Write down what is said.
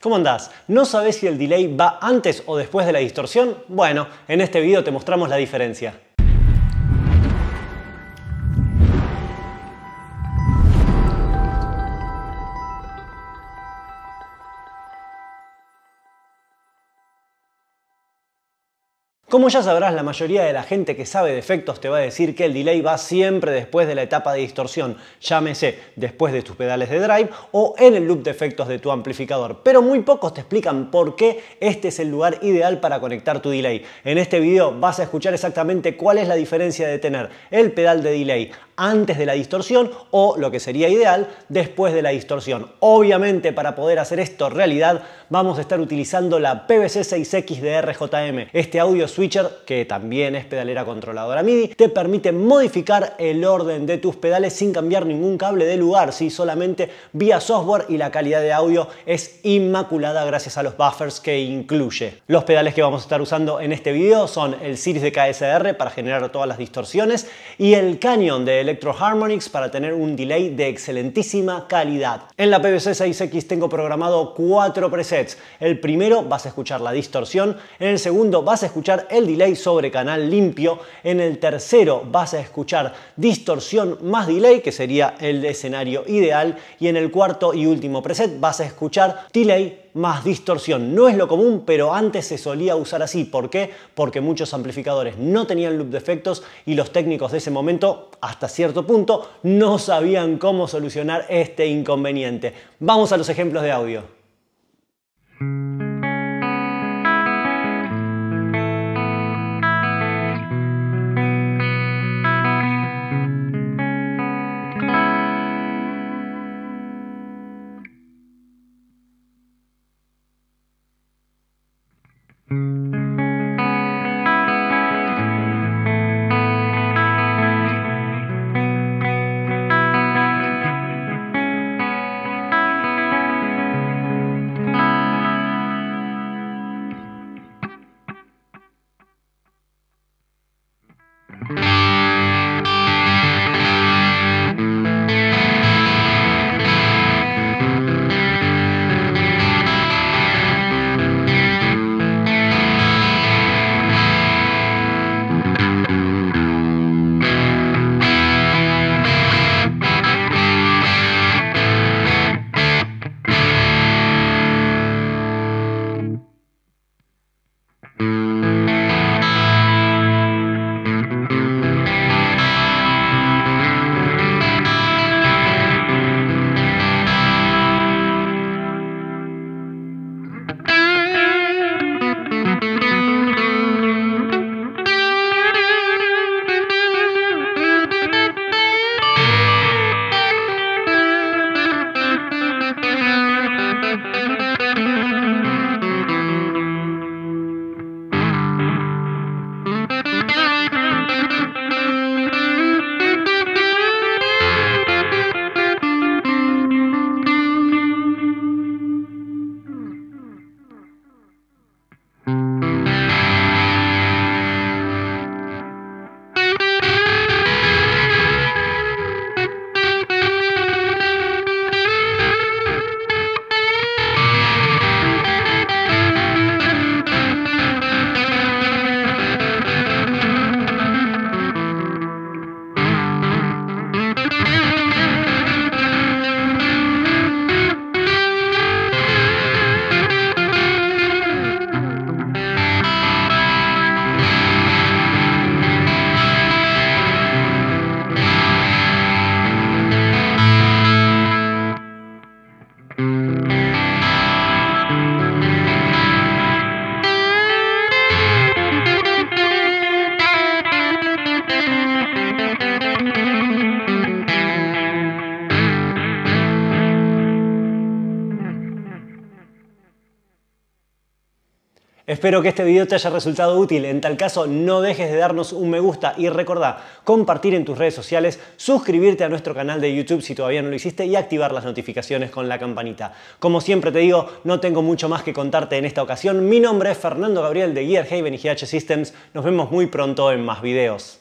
¿Cómo andás? ¿No sabes si el delay va antes o después de la distorsión? Bueno, en este video te mostramos la diferencia. Como ya sabrás, la mayoría de la gente que sabe de efectos te va a decir que el delay va siempre después de la etapa de distorsión, llámese después de tus pedales de drive o en el loop de efectos de tu amplificador. Pero muy pocos te explican por qué este es el lugar ideal para conectar tu delay. En este video vas a escuchar exactamente cuál es la diferencia de tener el pedal de delay antes de la distorsión o, lo que sería ideal, después de la distorsión. Obviamente, para poder hacer esto realidad, vamos a estar utilizando la PVC6X de RJM. Este audio switcher, que también es pedalera controladora MIDI, te permite modificar el orden de tus pedales sin cambiar ningún cable de lugar, ¿sí? solamente vía software y la calidad de audio es inmaculada gracias a los buffers que incluye. Los pedales que vamos a estar usando en este video son el Series de KSR para generar todas las distorsiones y el Canyon de Electro Harmonics para tener un delay de excelentísima calidad. En la PVC 6X tengo programado cuatro presets. El primero vas a escuchar la distorsión, en el segundo vas a escuchar el delay sobre canal limpio, en el tercero vas a escuchar distorsión más delay, que sería el escenario ideal, y en el cuarto y último preset vas a escuchar delay más distorsión. No es lo común, pero antes se solía usar así. ¿Por qué? Porque muchos amplificadores no tenían loop de efectos y los técnicos de ese momento, hasta cierto punto, no sabían cómo solucionar este inconveniente. Vamos a los ejemplos de audio. Espero que este video te haya resultado útil. En tal caso, no dejes de darnos un me gusta y recordá compartir en tus redes sociales, suscribirte a nuestro canal de YouTube si todavía no lo hiciste y activar las notificaciones con la campanita. Como siempre te digo, no tengo mucho más que contarte en esta ocasión. Mi nombre es Fernando Gabriel de Gear Haven y GH Systems. Nos vemos muy pronto en más videos.